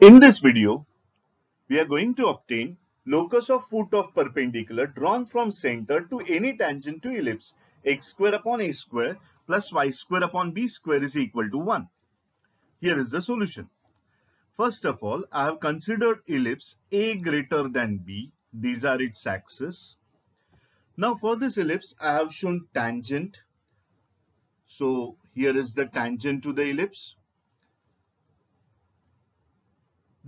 In this video, we are going to obtain locus of foot of perpendicular drawn from center to any tangent to ellipse x square upon a square plus y square upon b square is equal to 1. Here is the solution. First of all, I have considered ellipse a greater than b. These are its axes. Now for this ellipse, I have shown tangent. So here is the tangent to the ellipse.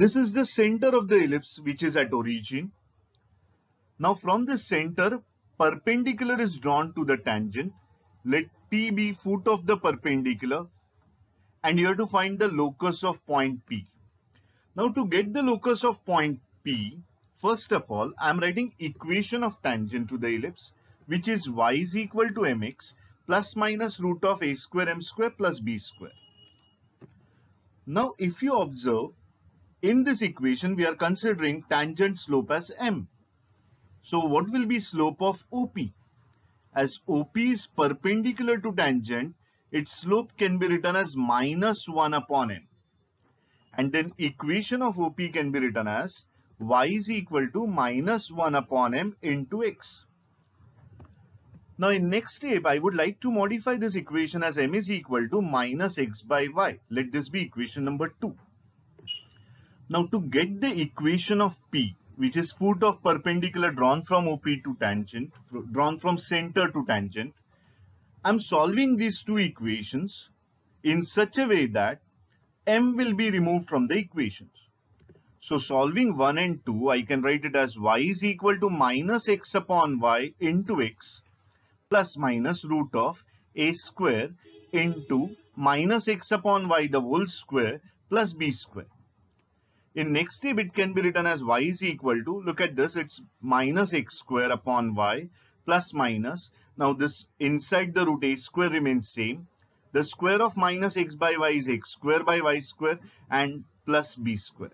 This is the center of the ellipse which is at origin. Now from the center, perpendicular is drawn to the tangent. Let P be foot of the perpendicular and you have to find the locus of point P. Now to get the locus of point P, first of all, I am writing equation of tangent to the ellipse which is y is equal to mx plus minus root of a square m square plus b square. Now if you observe, in this equation we are considering tangent slope as m. So what will be slope of OP? As OP is perpendicular to tangent, its slope can be written as minus 1 upon m. And then equation of OP can be written as y is equal to minus 1 upon m into x. Now in next step, I would like to modify this equation as m is equal to minus x by y. Let this be equation number 2. Now to get the equation of P, which is foot of perpendicular drawn from OP to tangent, drawn from center to tangent, I'm solving these two equations in such a way that m will be removed from the equations. So solving 1 and 2, I can write it as y is equal to minus x upon y into x plus minus root of a square into minus x upon y the whole square plus b square. In next step, it can be written as y is equal to, look at this, it's minus x square upon y plus minus. Now this inside the root a square remains same. The square of minus x by y is x square by y square and plus b square.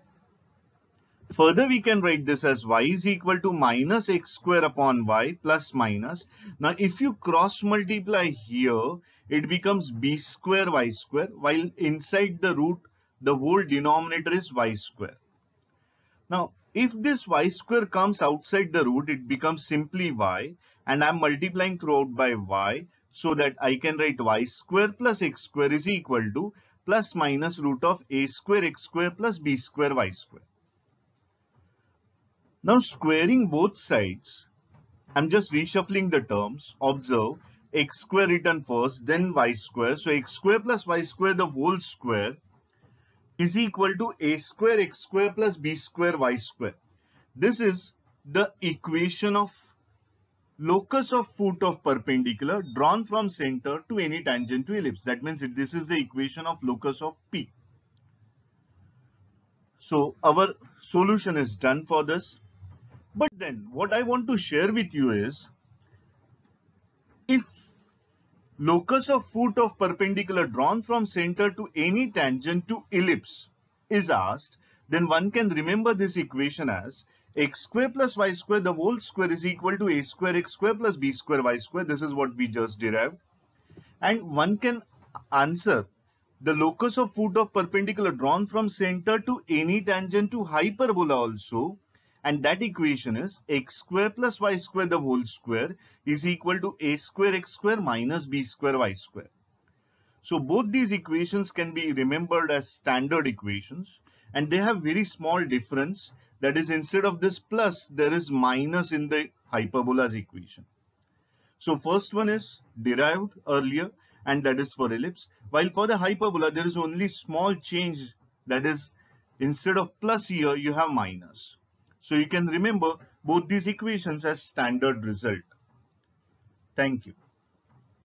Further, we can write this as y is equal to minus x square upon y plus minus. Now, if you cross multiply here, it becomes b square y square while inside the root the whole denominator is y square. Now, if this y square comes outside the root, it becomes simply y and I'm multiplying throughout by y so that I can write y square plus x square is equal to plus minus root of a square x square plus b square y square. Now squaring both sides, I'm just reshuffling the terms. Observe x square written first, then y square. So x square plus y square the whole square is equal to a square x square plus b square y square. This is the equation of locus of foot of perpendicular drawn from center to any tangent to ellipse. That means this is the equation of locus of P. So our solution is done for this. But then what I want to share with you is if locus of foot of perpendicular drawn from center to any tangent to ellipse is asked, then one can remember this equation as x square plus y square the whole square is equal to a square x square plus b square y square. This is what we just derived. And one can answer the locus of foot of perpendicular drawn from center to any tangent to hyperbola also and that equation is x square plus y square the whole square is equal to a square x square minus b square y square. So both these equations can be remembered as standard equations and they have very small difference that is instead of this plus there is minus in the hyperbola's equation. So first one is derived earlier and that is for ellipse while for the hyperbola there is only small change that is instead of plus here you have minus. So you can remember both these equations as standard result. Thank you.